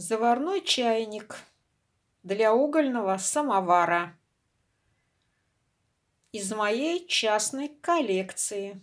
Заварной чайник для угольного самовара из моей частной коллекции.